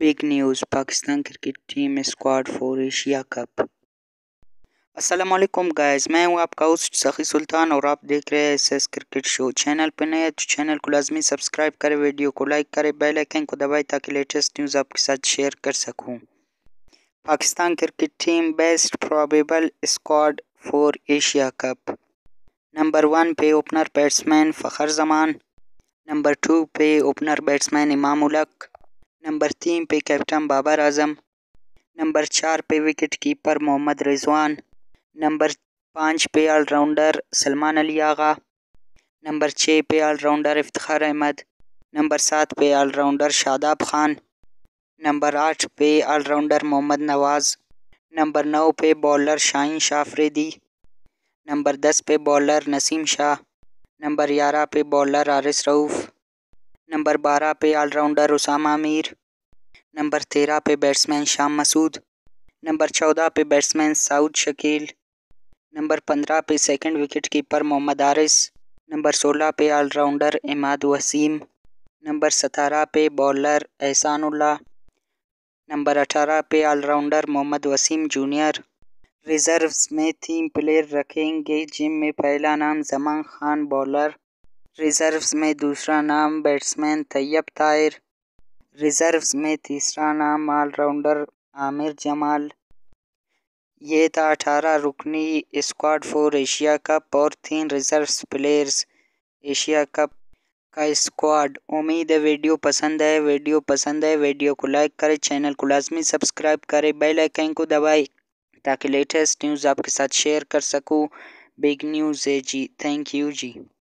Big news Pakistan cricket team squad for Asia cup السلام علیکم guys میں ہوں آپ کا ہوسٹ سخی سلطان اور آپ دیکھ رہے ہیں S S cricket show channel پہ نئے تو چینل کو لازمی سبسکرائب کریں ویڈیو کو لائک کریں بیل آئکن کو دبائیں تاکہ لیٹسٹ نیوز آپ کے ساتھ شیئر کر سکوں. Pakistan cricket team best probable squad for Asia cup number one پہ opener batsman Fakhar Zaman number two پہ اوپنر بیٹسمین امام الک نمبر تین پہ کیپٹن بابر اعظم، نمبر چار پہ wicket keeper Muhammad Rizwan, number پانچ پہ all rounder Salman Ali Agha, number چھ پہ all rounder Iftikhar Ahmed, number سات پہ all rounder Shadab Khan, number آٹھ پہ all rounder Muhammad Nawaz, number نو پہ بولر شاہین شاہ فریدی، نمبر دس پہ بولر نسیم شاہ، نمبر گیارہ پہ بولر عارث روف نمبر بارہ پہ all rounder Usama Amir, number تیرہ پہ batsman Shan Masood, number چودہ پہ batsman Saud Shakeel, number پندرہ پہ second wicket keeper Muhammad Haris number سولہ پہ all rounder Imad Wasim, number ستارہ پہ بولر احسان اللہ، نمبر اٹھارہ پہ all rounder Muhammad Wasim junior. Reserves میں تین پلیئر رکھیں گے جن میں پہلا نام زمان خان بولر ریزروز میں دوسرا نام بیٹسمین طیب طائر ریزروز میں تیسرا نام آل راؤنڈر عامر جمال۔ یہ تھا اٹھارہ رکنی اسکواڈ فور ایشیا کپ اور تین ریزروز پلیئرز ایشیا کپ کا اسکواڈ۔ امید ہے ویڈیو پسند ہے ویڈیو پسند ہے ویڈیو کو لائک کرے چینل کو لازمی سبسکرائب کرے بیل آئکن کو دبائے تاکہ لیٹسٹ نیوز آپ کے ساتھ شیئر کر سکوں۔ بگ نیوز ہے جی تھینک یو جی۔